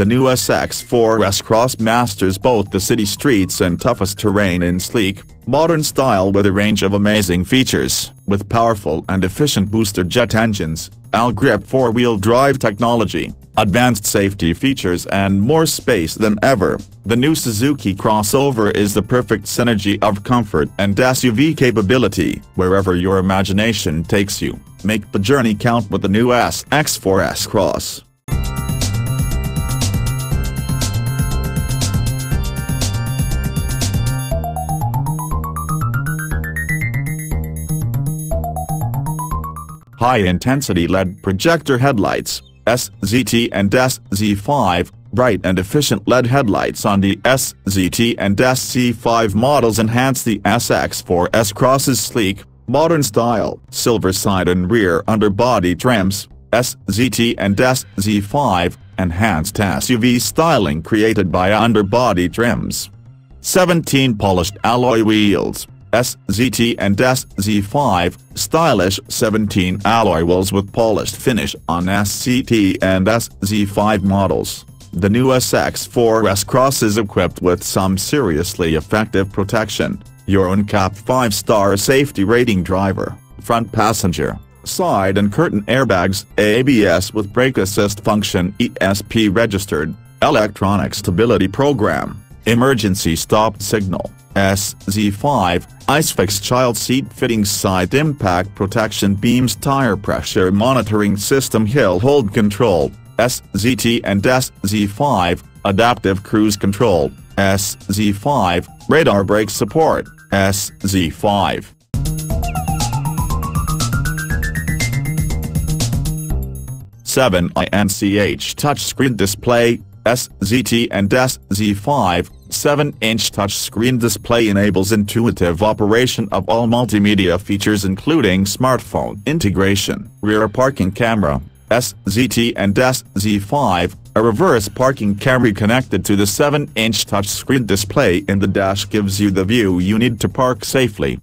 The new SX4 S-Cross masters both the city streets and toughest terrain in sleek, modern style with a range of amazing features, with powerful and efficient Boosterjet engines, ALLGRIP four-wheel drive technology, advanced safety features and more space than ever, the new Suzuki crossover is the perfect synergy of comfort and SUV capability. Wherever your imagination takes you, make the journey count with the new SX4 S-Cross. High-intensity LED projector headlights, SZT and SZ5, bright and efficient LED headlights on the SZT and SZ5 models enhance the SX4 S-Cross's sleek, modern style. Silver side and rear underbody trims, SZT and SZ5, enhanced SUV styling created by underbody trims. 17 polished alloy wheels, SZT and SZ5, stylish 17 alloy wheels with polished finish on SZT and SZ5 models. The new SX4 S-Cross is equipped with some seriously effective protection, Euro NCAP 5-star safety rating driver, front passenger, side and curtain airbags, ABS with brake assist function ESP registered, electronic stability program, emergency stop signal, SZ5, ISOFIX child seat fittings side impact protection beams tire pressure monitoring system hill hold control, SZT and SZ5, adaptive cruise control, SZ5, radar brake support, SZ5. Seven INCH touchscreen display, SZT and SZ5, 7-inch touchscreen display enables intuitive operation of all multimedia features including smartphone integration, rear parking camera, SZT and SZ5, a reverse parking camera connected to the 7-inch touchscreen display in the dash gives you the view you need to park safely.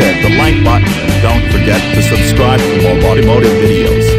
The like button and don't forget to subscribe for more automotive videos.